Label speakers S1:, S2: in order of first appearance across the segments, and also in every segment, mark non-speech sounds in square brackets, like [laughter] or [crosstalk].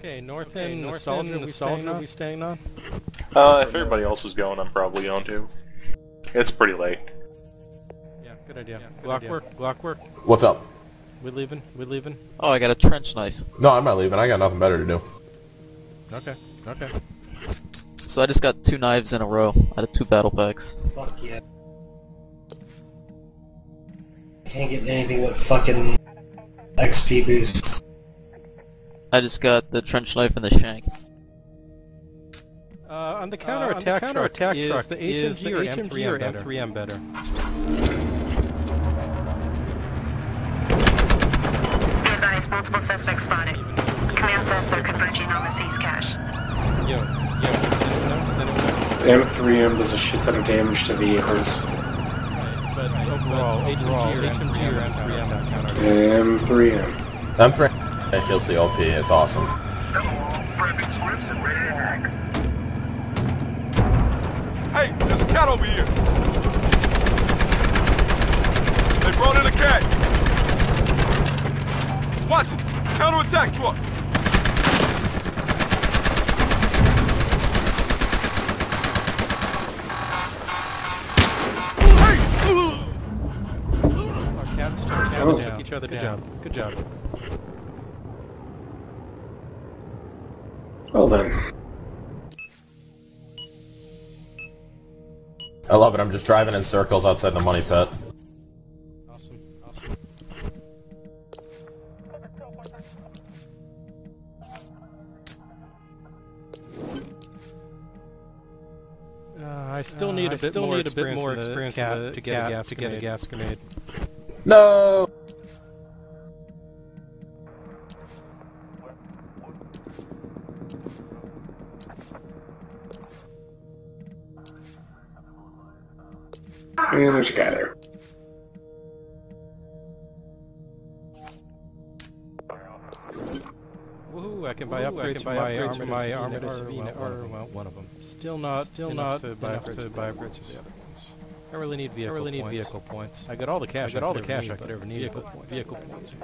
S1: Okay, North End, north Nostalgia, Nostalgia, we staying on?
S2: Uh, if everybody else is going, I'm probably going to. It's pretty late.
S1: Yeah, good idea. Glockwork, Glockwork,
S3: What's up?
S1: we leaving, we leaving?
S4: Oh, I got a trench knife.
S3: No, I'm not leaving. I got nothing better to do.
S1: Okay, okay.
S4: So I just got two knives in a row out of two battle packs.
S5: Fuck yeah. Can't get anything but fucking XP boosts.
S4: I just got the trench knife and the shank.
S1: Uh, on the counterattack
S6: on the
S1: truck,
S6: counterattack
S1: is
S6: truck,
S1: the
S6: is
S1: HMG
S6: the
S1: or
S6: HMG
S1: M3M
S6: or
S1: better?
S6: M3M
S1: better?
S7: Be advised, multiple suspects spotted. Command says they're converging on the C's cache.
S1: Yo, yo, does anyone know? Does anyone know?
S8: M3M does a shit ton of damage to vehicles.
S1: Right, But overall, HMG or M3M or M3M counter.
S8: M3M.
S3: I'm that kills the OP. It's awesome.
S9: Hey, there's a cat over here. They brought in a cat. Watch it. Counterattack truck. Hey!
S1: Our cats took, cats
S8: Oh.
S1: took each other
S6: Good
S1: down.
S6: job, good job.
S8: Well then.
S3: I love it. I'm just driving in circles outside the money pit.
S1: Awesome, awesome. Uh, I still
S6: Uh,
S1: need bit more
S6: need a bit more
S1: in
S6: experience
S1: cat
S6: in
S1: to get a gas
S6: to get a gas grenade.
S3: No.
S8: And there's a guy there.
S1: Woohoo! I can buy
S6: Ooh,
S1: upgrades
S6: can
S1: for
S6: buy
S1: my
S6: upgrades
S1: armor
S6: for
S1: to
S6: my
S1: Savina,
S6: armor to
S1: or,
S6: Savina,
S1: well, one
S6: or,
S1: of them.
S6: well, one of them.
S1: Still not, still
S6: Enough
S1: not
S6: to buy
S1: enough
S6: upgrades
S1: to buy
S6: the
S1: upgrades for the other ones. I really need
S6: I
S1: vehicle
S6: really need
S1: points.
S6: vehicle points.
S1: I got all the cash.
S6: I got all the cash I could ever need,
S1: Vehicle
S6: but
S1: points.
S6: vehicle
S1: are what I
S6: points
S1: need.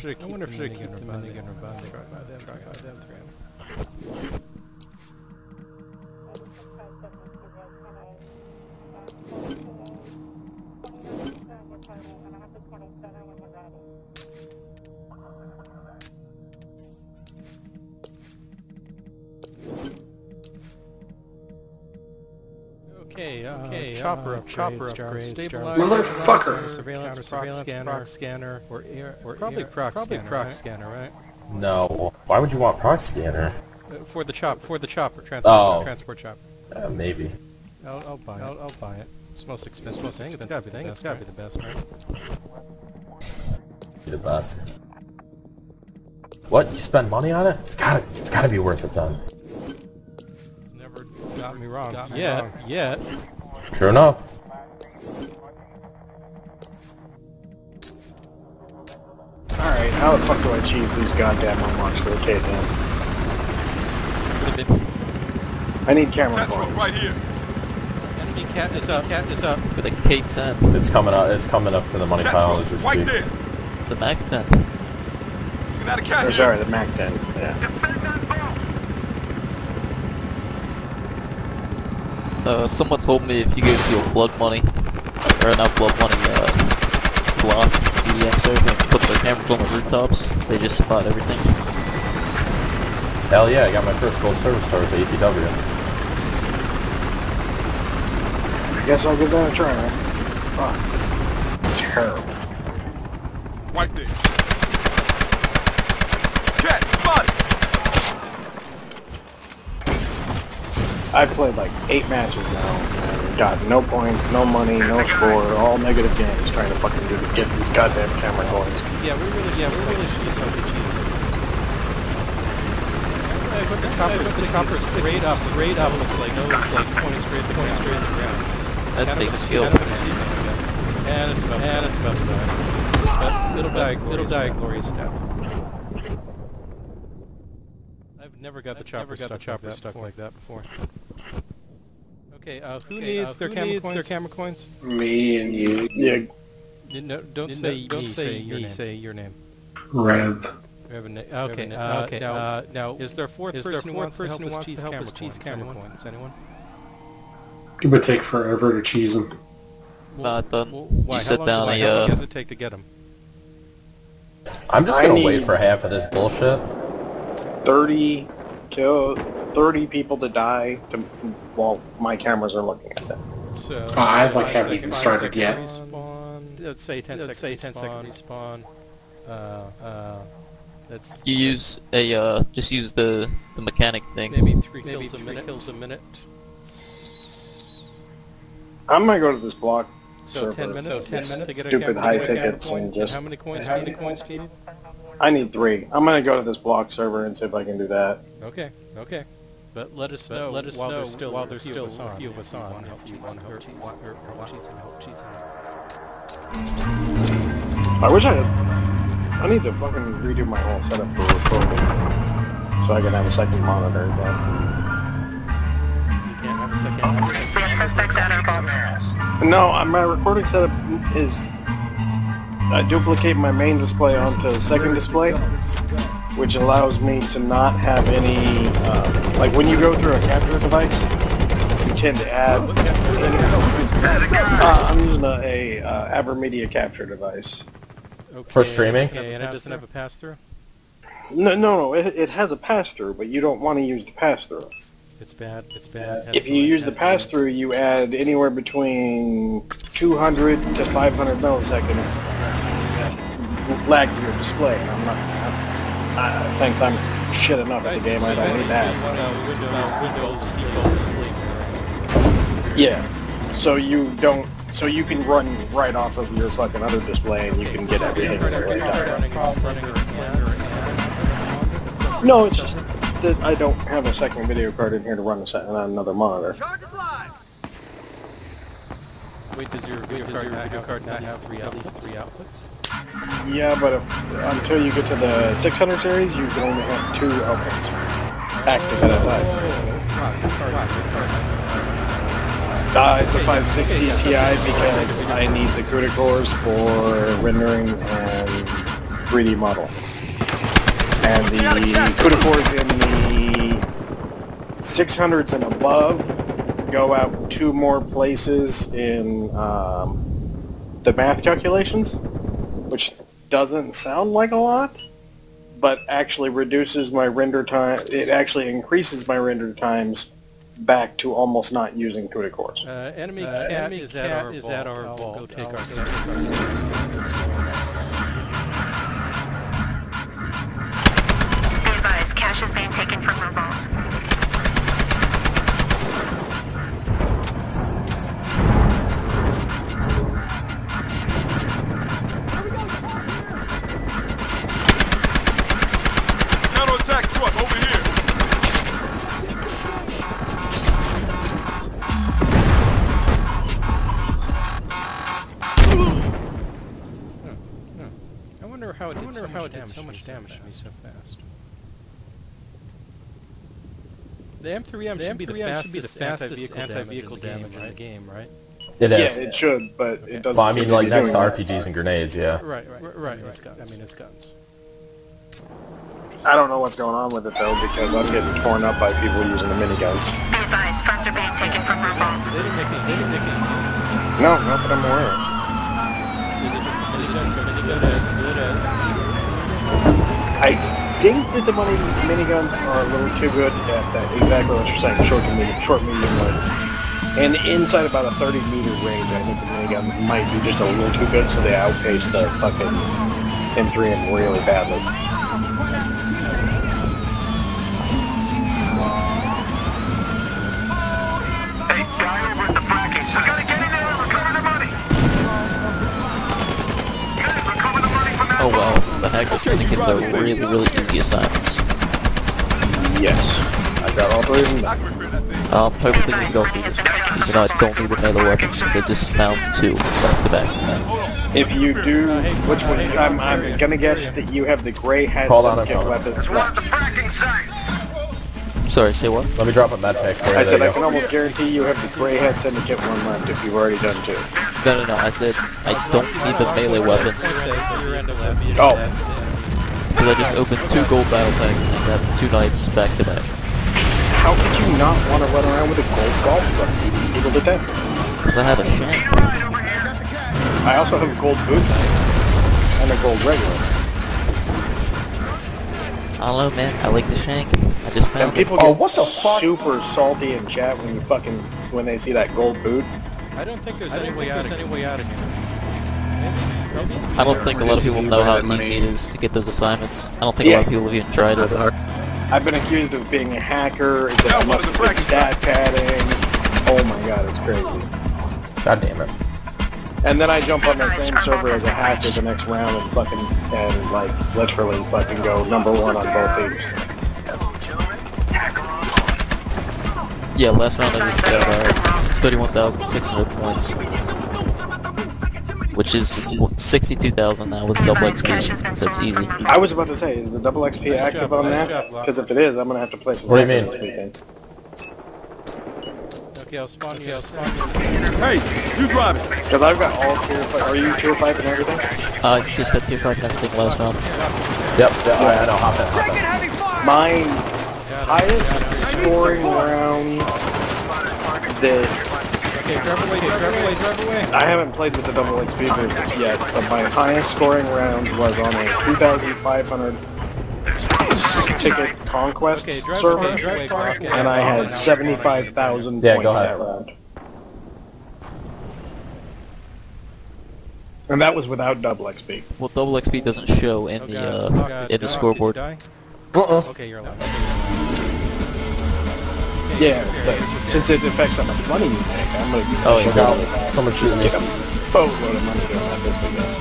S6: I
S1: wonder if I keep
S6: I wonder if
S1: the
S6: should I
S1: minigun
S6: keep the
S1: buy
S6: minigun
S1: them?
S6: or them?
S1: Try buy them.
S6: Try
S1: Try
S6: them.
S1: them. Okay, uh, chopper
S6: uh,
S1: upgrades,
S6: chopper
S1: Jar.
S6: upgrades,
S1: stabilizer,
S8: Motherfucker.
S1: counter surveillance,
S6: Counter
S1: prox
S6: surveillance,
S1: scanner,
S6: prox scanner,
S1: or air,
S6: or
S1: probably
S6: air-
S1: prox
S6: probably
S1: scanner,
S6: prox
S1: right?
S6: scanner, right?
S3: No. Why would you want prox scanner?
S1: Uh, for the chop, for the chopper, transport,
S3: Oh.
S1: chop, transport chopper.
S3: Uh, maybe.
S1: I'll, I'll buy
S6: I'll,
S1: it.
S6: I'll buy it.
S1: It's most expensive
S6: Most
S1: thing. It's
S6: expensive
S1: gotta be the
S6: thing.
S1: best.
S6: It's gotta
S1: right?
S6: be the best, right?
S3: Be the best. What? You spend money on it? It's gotta. It's gotta be worth it then.
S1: It's never got me wrong.
S6: Got me
S1: yet,
S6: wrong.
S1: yet.
S3: True enough.
S8: Alright, how the fuck do I cheese these goddamn unlocks to rotate them? I need camera
S9: Cat truck
S8: points.
S9: right here.
S1: Enemy cat is up. Cat is up.
S4: with a K10,
S3: It's coming up. It's coming up to the money
S9: Cat
S3: pile as we
S9: truck right
S3: speak.
S9: there.
S4: the Mac 10.
S9: Looking at a cat
S8: oh,
S9: Or
S8: sorry, the Mac 10. Yeah.
S4: Uh, someone told me if you give your blood money, or not blood money, uh, block DDM server and put the cameras on the rooftops, they just spot everything.
S3: Hell yeah! I got my first gold service star with the ATW.
S8: I guess I'll give that a try. Fuck, this is terrible.
S9: Right there.
S8: I've played like eight matches now and got no points, no money, no score, all negative games trying to fucking do get these goddamn camera coins.
S1: Yeah, we really, yeah, we really should start the cheese. I put the chopper, the chopper straight up, straight up, it's like no, it's like pointing straight, pointing straight at the ground.
S4: That
S1: Kind of
S4: takes
S1: a-
S4: skill.
S1: kind of a cheese, I guess. And it's about, and it's about to die. But it'll die, it'll die a glorious death. I've never got the chopper,
S6: never got the
S1: stuck,
S6: chopper
S1: like
S6: stuck like that before.
S1: Okay, uh, who needs their camera coins? Their camera coins?
S6: Me and you.
S8: Yeah,
S1: No, don't say don't say your name. Say your name.
S6: Rev.
S1: Reverend. Okay. Uh, okay. Now, uh, now, is there a fourth is person, who wants to help us cheese camera, cheese camera coins? Anyone?
S6: It would take forever to cheese them.
S4: Not done.
S1: Well, why?
S4: You
S1: How
S4: set
S1: long
S4: down
S1: does,
S4: a,
S1: how long
S4: uh,
S1: does it take to get them?
S3: I'm just
S8: I
S3: gonna wait for half of this bullshit.
S8: 30 kill, 30 people to die to, while my cameras are looking at them.
S1: So.
S6: Oh, I like
S1: five
S6: haven't even started yet.
S1: Respawn. Let's say 10 let's say 10 second respawn. Uh, uh, that's
S4: You use a, uh, just use the, the mechanic thing.
S1: maybe three kills a minute. Kills a minute.
S8: I'm gonna go to this block
S1: So
S8: server.
S1: 10 minutes. 10 minutes to get a
S8: Stupid
S1: camera-
S8: high
S1: to get a camera
S8: tickets and just.
S1: How many coins? How many coins do you need?
S8: I need three. I'm gonna go to this block server and see if I can do that.
S1: Okay, okay. But let us know. Let us while know there's still while there's still a few of us on. If you want help, want or help cheese help cheese
S8: I wish I had. I need to fucking redo my whole setup for recording, so I can have a second monitor. But
S1: You can't have a second. Have a
S7: We
S1: second.
S7: have suspects at our vault.
S8: no, uh, my recording setup is. I duplicate my main display onto the second display, which allows me to not have any. Uh, like when you go through a capture device, you tend to add. Uh, I'm using a, a uh, Avermedia capture device.
S1: Okay,
S3: For streaming?
S1: Okay, and it doesn't have a pass through.
S8: No, no, no. It, it has a pass through, but you don't want to use the pass through.
S1: It's bad. It's bad. It
S8: If you use the
S1: has to be-
S8: pass through, you add anywhere between 200 to 500 milliseconds lag to your display. I'm not. I, thanks, I'm shit enough at the game. I don't need that. Yeah. So you don't. So you can run right off of your fucking other display, and you can get everything No, it's just that I don't have a second video card in here to run on another monitor.
S1: Wait, does your video card, video card not have three at least three outputs?
S8: Yeah, but if, until you get to the 600 series, you can only have two outputs active at a time. Uh, it's a 560 Ti because I need the CUDA cores for rendering and 3D model. And the CUDA cores in the 600s and above go out two more places in um, the math calculations, doesn't sound like a lot, but actually reduces my render time. It actually increases my render times back to almost not using CUDA cores.
S1: Uh, enemy cat is at our is at our vault. Go take our camera
S7: Be advised, cash is being taken from our vault.
S1: Wonder how it did, so, how it did so much damage to me so fast. The M3M should, be, the fastest, be the fastest anti-vehicle damage, in the game, right?
S3: It
S8: Yeah, it should, but it doesn't.
S3: well, I mean,
S8: to
S3: like
S8: be
S3: next to
S8: doing that.
S3: RPGs and grenades, yeah.
S1: Right, right, right. right, It's guns. I mean, it's guns.
S8: I don't know what's going on with it though, because I'm getting torn up by people using the miniguns.
S7: Be advised, funds are being taken from our vault.
S1: They didn't make any, they didn't make any
S8: No, not that I'm aware of. I think that the money miniguns are a little too good at that. Exactly what you're saying, short to medium, short, medium, long. And inside about a 30 meter range, I think the minigun might be just a little too good, so they outpace the fucking M3M really badly.
S9: Hey, guy over at the fracking site. We gotta get in there and recover the money. Guys, recover the money from that
S4: Oh wow, the hacker syndicates are really, really easy assignments.
S8: Yes. I got all three of them.
S9: I can repair that thing.
S4: Um, hopefully you don't need it. You know, I don't need another weapon since I just found two back to back.
S8: If you do, which one? I'm, I'm gonna guess that you have the gray hat
S3: Hold on, I'm
S8: subject
S3: coming.
S8: weapon.
S9: One at the fracking site.
S4: Sorry, say what?
S3: Let me drop a med pack for you.
S8: I said I can almost guarantee you have the Grey Hat Syndicate one left if you've already done two.
S4: No, no, no. I said I don't need the melee weapons
S8: Oh.
S4: because I just opened two gold battle packs and got two knives back to back.
S8: How could you not want to run around with a gold golf club? Equal to 10.
S4: Because I have a shank.
S8: I also have a gold boot knife and a gold regular.
S4: I don't know, man. I like the shank. I just
S8: And
S4: found it.
S8: people
S3: Oh,
S8: get
S3: what the fuck?
S8: super salty in chat when you fucking when they see that gold boot.
S1: I don't think there's any way out. Any way out of here. Maybe. Maybe.
S4: I don't think a lot of people know how easy it is to get those assignments. I don't think a lot of people have even tried it.
S8: I've been accused of being a hacker, that I must have put stat padding. Oh my god, it's crazy.
S3: God damn it.
S8: And then I jump on that same server as a hacker the next round and fucking, and like, literally fucking go number one on both teams.
S4: Yeah, last round I just got uh, 31,600 points. Which is 62,000 now with double XP. That's easy.
S8: I was about to say, is the double XP active
S1: job,
S8: on
S1: nice
S8: that? Because if it is, I'm gonna have to play some
S3: What do you mean?
S1: Okay, I'll spawn you. I'll spawn you.
S8: Because I've got all tier 5, are you tier 5 and everything?
S4: Uh, I just got tier 5 and everything last round.
S3: Yep, yeah, I, I know. Hop in, hop in.
S8: Mine highest scoring round that
S1: Okay, drive away. Drive away. Drive away.
S8: I haven't played with the double XP booster yet, but my highest scoring round was on a 2,500 ticket conquest
S1: Okay, drive
S8: server,
S1: away. Drive away.
S8: And I had 75,000
S3: Yeah, go
S8: points
S3: ahead.
S8: that round. And that was without double XP.
S4: Well, double XP doesn't show in
S1: Oh,
S4: the uh,
S1: Oh,
S4: in the
S1: No,
S4: scoreboard.
S1: Did you die?
S3: Uh-uh.
S1: Okay, you're alive.
S8: Yeah, but since it affects how much money you make, I'm gonna be
S4: Oh, yeah.
S8: pushing out with that.
S3: Someone
S8: Just
S3: shooting me.
S8: get a boatload of money doing that this weekend.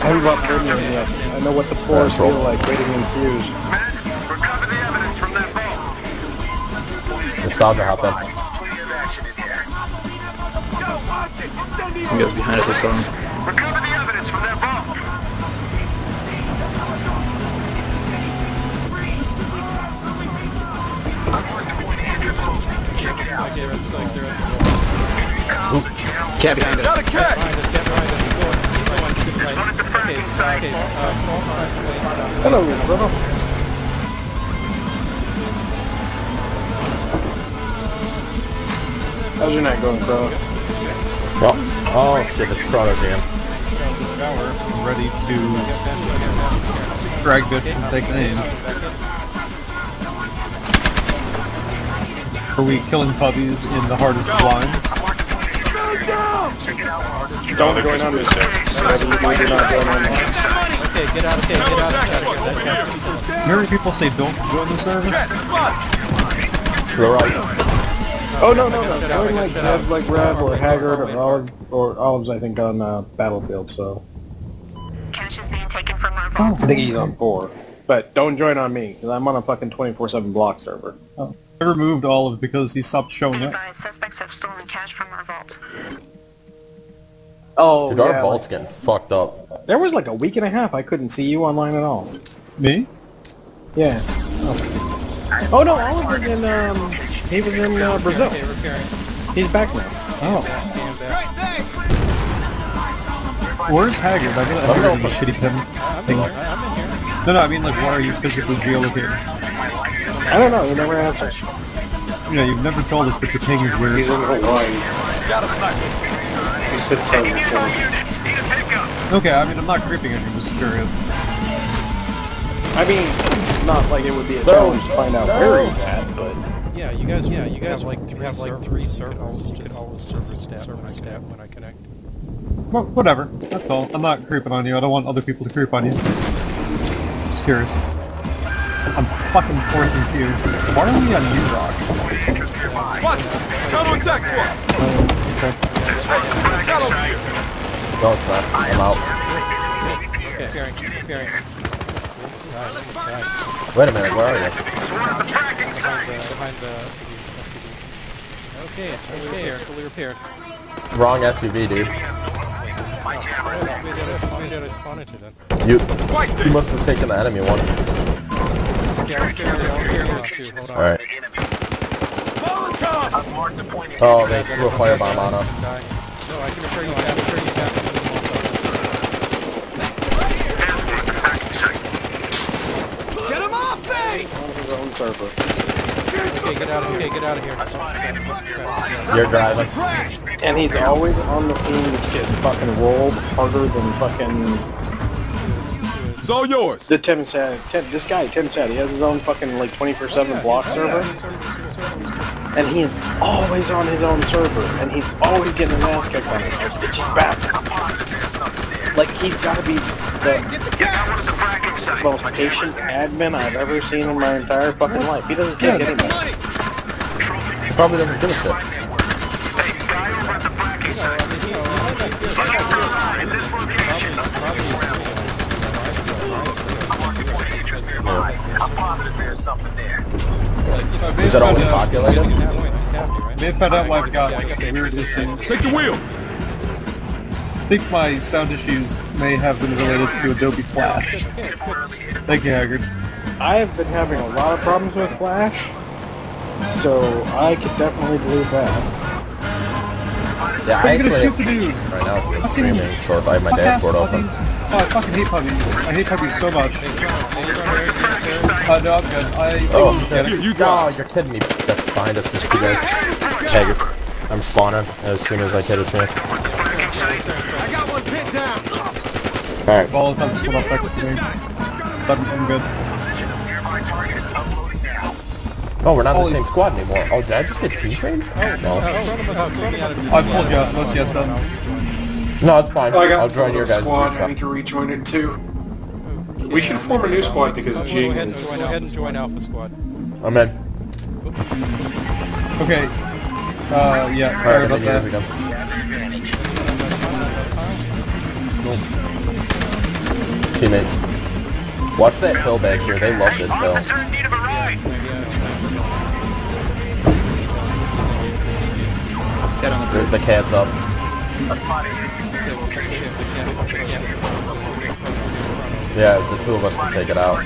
S8: I haven't bought premium yet. I know what the floors
S3: That's roll.
S8: feel like waiting in queues.
S9: Recover the evidence from that vault.
S3: Nostalgia hop in.
S10: Some guys behind us I saw him.
S9: Recover the evidence from that vault.
S1: Okay, it's like they're at
S10: Cat behind us.
S9: Got a cat!
S1: behind us. Get behind us. Go. Keep going. Keep going.
S9: One at the
S1: Okay,
S9: fracking
S1: okay. Uh, fall behind some lanes now.
S8: Hello, brother. How's your night going, Crow?
S3: Oh, oh shit, it's Chrono Jam.
S11: ready to drag bits and take names. Are we killing puppies in the hardest blinds?
S8: Don't join on this shit. Whatever you do, do not join on.
S1: Okay, get out. Okay, get out. Get out of here. That cat's
S11: You heard people say don't join the server?
S3: To the right.
S8: Oh no no no! Join like Dead like Red or Haggard or Olive or Olives I think on uh, Battlefield. So
S7: Cash is being taken from our
S8: I think he's on four. But don't join on me because I'm on a fucking 24/7 block server.
S11: I removed Olive because he stopped showing up.
S7: suspects have stolen cash from our vault.
S8: Oh
S3: Dude, our
S8: yeah.
S3: vault's getting fucked up.
S8: there was like a week and a half I couldn't see you online at all.
S11: Me?
S8: Yeah. Oh, oh no, Olive was in um he was in uh, Brazil. He's back now.
S11: Oh. Where's Haggard? I haven't heard any shitty pin
S1: I'm in here. I'm in here.
S11: No, no, I mean like why are you physically geolocated?
S8: I don't know. He never answers.
S11: Yeah, you've never told us that the ping is weird.
S6: He's in Hawaii. He said so before.
S11: Okay, I mean I'm not creeping on you, I'm just curious.
S8: I mean, it's not like it would be a challenge to find out where he's at, but
S1: Yeah, you guys. Yeah, you guys like you have like three circles. Just always server stat server stat when I connect.
S11: Well, whatever. That's all. I'm not creeping on you. I don't want other people to creep on you. Just curious. I'm fucking fourth in queue. Why are we on U-Rock?
S9: What? Counterattack force!
S3: No, it's not. I'm out.
S1: Okay, repairing. Repairing. Oops, died.
S3: Wait a minute, where are you?
S1: Behind the behind the SUV. SUV. Okay, fully repaired. Fully repaired.
S3: Wrong SUV, dude.
S1: What SUV did I, SUV did I spawn into then?
S3: You, you must have taken the enemy one. Alright. Oh, they threw a firebomb on us.
S1: No, I can repair you back, repair you back to
S9: Get him off me!
S8: On his own server.
S1: Okay, get out of here, okay, get out of here.
S3: You're driving.
S8: And he's always on the team that's getting fucking rolled harder than fucking
S9: It's all yours.
S8: the Tim said. Tim, this guy, Tim said, he has his own fucking like 24/7 block server, and he is always on his own server, and he's always getting his ass kicked on it. It's just bad. Like he's got to be the most patient admin I've ever seen in my entire fucking life. He doesn't kick anybody.
S3: He probably doesn't give a shit. Is it always populated?
S11: May have found out why I've got weird issues.
S9: Take the wheel.
S11: I think my sound issues may have been related to Adobe Flash. Thank you, Haggard.
S8: I have been having a lot of problems with Flash, so I could definitely believe that.
S3: Yeah, I
S11: But you're gonna shoot the dude!
S3: right now 'cause I'm
S11: Fucking
S3: streaming, so if I have my dashboard open.
S11: Oh, I fucking hate puppies. I hate puppies so much. Uh, no, I'm good. I...
S3: Oh,
S11: get
S3: shit.
S11: it.
S9: you
S3: Oh, you're kidding me. That's behind us, there's two guys. Haggard. I'm spawning as soon as I get a chance.
S9: I got one pinned down.
S3: Alright.
S11: Ball time split up next to me. But I'm good.
S3: Oh, we're not in the same squad anymore. Oh, did I just get team trains? No.
S11: I pulled you out, so yet then.
S3: No, it's fine.
S6: I got
S3: I'll join your guys'
S6: squad. I
S3: squad.
S6: need to rejoin it too. We should form a new squad because
S1: Go
S6: Jing
S1: ahead and
S6: is.
S1: join, go ahead and join Alpha Squad.
S3: I'm in.
S11: Okay. Uh, yeah, sorry
S3: Alright,
S11: about
S3: I'm in yours
S11: that.
S3: again. Teammates. Watch that hill back here. They love this hill.
S9: Officer in need of a ride.
S10: Get on the
S3: The,
S10: bridge.
S3: the cat's up. Yeah, the two of us can take it out.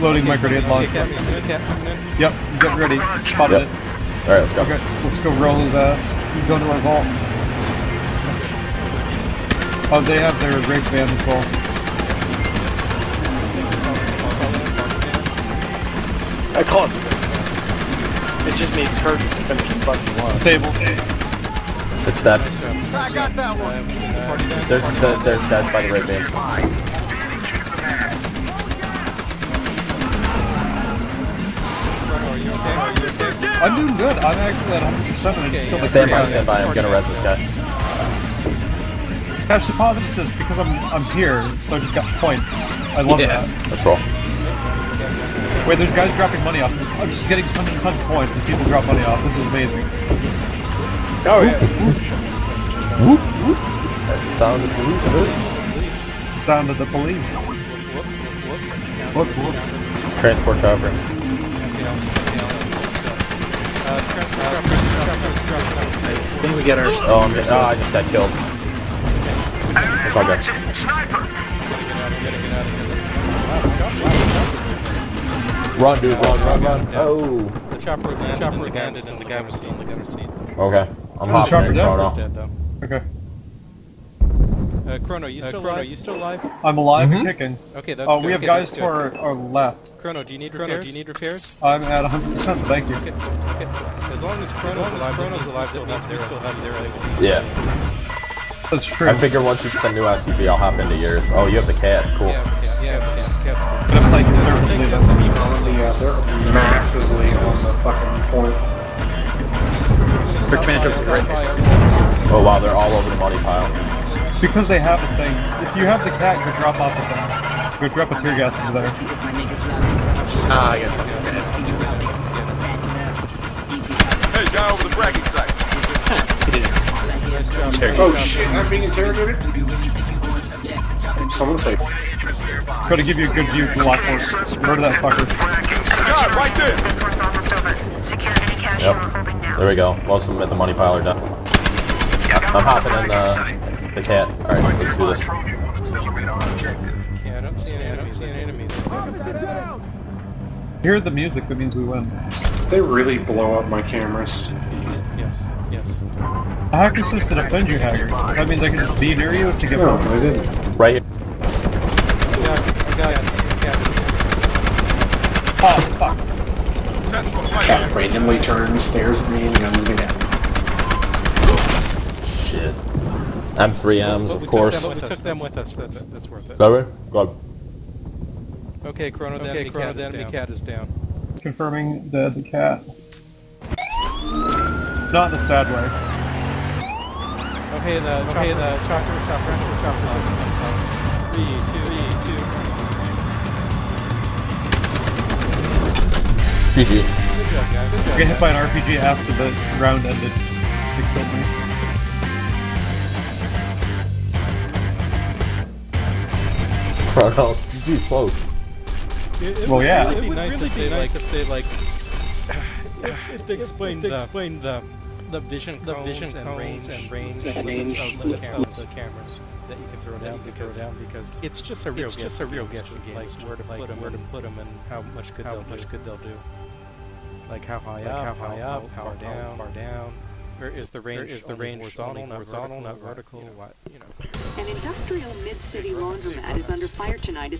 S11: Loading my grenade launcher. Yep, get ready. Spotted
S3: Yep.
S11: it.
S3: Alright, let's go.
S11: Okay, let's go roll his ass. You go to our vault. Oh, they have their rape band as well.
S8: I caught it. It just needs Curtis to finish the fucking one.
S11: Disabled.
S3: It's dead.
S9: I got that one.
S3: There's the, there's guys by the red bands.
S11: I'm doing good. I'm actually at 100% I just killed
S3: Stand by, stand by. I'm gonna res this guy.
S11: Cash deposit assist because I'm I'm here, so I just got points. I love
S10: Yeah.
S11: that.
S3: Let's roll.
S11: Wait, there's guys dropping money off. I'm just getting tons and tons of points as people drop money off. This is amazing.
S8: Oh yeah. Whoop, whoop.
S3: That's the sound of the police boots.
S11: It's the sound of the police. Whoop, whoop.
S3: Transport chopper.
S10: I think we get our
S3: Oh, I'm, oh, I just got killed. It's all good. Run, dude, run, run, run. Oh.
S1: The chopper, the chopper abandoned and the guy was still in the gun seat.
S3: Okay. I'm
S11: the
S3: hopping
S11: chopper
S3: in,
S11: down?
S3: Chrono.
S1: dead though.
S11: Okay.
S1: Uh, Chrono, you still Chrono, you still alive?
S11: I'm alive
S3: Mhm.
S11: and kicking.
S1: Okay, that's
S11: Oh,
S1: good.
S11: we have
S1: okay,
S11: guys
S1: that's
S11: to our, our left.
S1: Chrono, do you need repairs? Do you need repairs?
S11: I'm at 100%, thank you.
S1: Okay, okay. As long as Chrono's alive, Chrono's alive, that means we still have their SUVs.
S3: Yeah.
S11: That's true.
S3: I figure once you get the new SUV, I'll hop into yours. Oh, you have the cat. Cool.
S1: Yeah, yeah, yeah, yeah, yeah.
S11: But I'm playing conservatively
S1: Take
S11: though.
S1: SUV policy.
S6: Yeah, they're massively on the fucking point.
S10: Our command drops right next
S3: Oh wow, they're all over the money pile.
S11: It's because they have a thing. If you have the cat, go drop off the thing. Go drop a tear gas into there.
S10: Ah, I got fucking
S9: Hey, guy over the fracking site.
S6: Oh shit, I'm being interrogated? Someone say.
S11: Go to give you a good view from Lockport. Murder that fucker.
S9: God, right there.
S7: This one's almost over. Secure any cash you
S3: Yep.
S7: are holding now.
S3: There we go. Most of them at the money pile are done. I'm hopping in the, the cat. Alright, let's do this.
S1: Yeah, I don't see any, I don't see any enemies.
S11: Hear the music, that means we win.
S6: They really blow up my cameras.
S1: Yes, yes.
S11: A hack assist to defend you, Haggard. That means I can just be near you to get
S6: No,
S11: bonus.
S6: I didn't.
S3: Right here.
S11: Oh, fuck.
S6: Cat randomly turns, stares at me, and guns me down.
S3: Shit. M3Ms,
S1: But
S3: of
S1: we
S3: course.
S1: Took them, we took them with us. That's that's worth it.
S3: Sorry? God.
S1: Okay, Chrono. The
S10: Okay,
S1: enemy
S10: Chrono,
S1: cat
S10: the enemy cat
S1: is down.
S11: Confirming dead the cat. Not in a sad way.
S1: Okay, the okay, the chopper, chopper, chopper, chopper. Three, two, three, two.
S3: GG.
S1: Good job, guys. Good
S11: I
S1: job,
S11: get hit by an RPG after the round ended. It killed me.
S3: Chrono. GG, close.
S1: It, it
S11: Well,
S1: would
S11: yeah.
S1: really be nice if they like [sighs] if they like if they explained the explained the the vision the vision and range and range and range of the cameras, the cameras that you can throw down because down because it's just a real it's just a real guessing game. like where to put them where to put them and how much good they'll much good they'll do. Like how high up how high up how far down far down or is the range is the range horizontal not horizontal not vertical what you know.
S12: An industrial mid-city laundromat is under fire tonight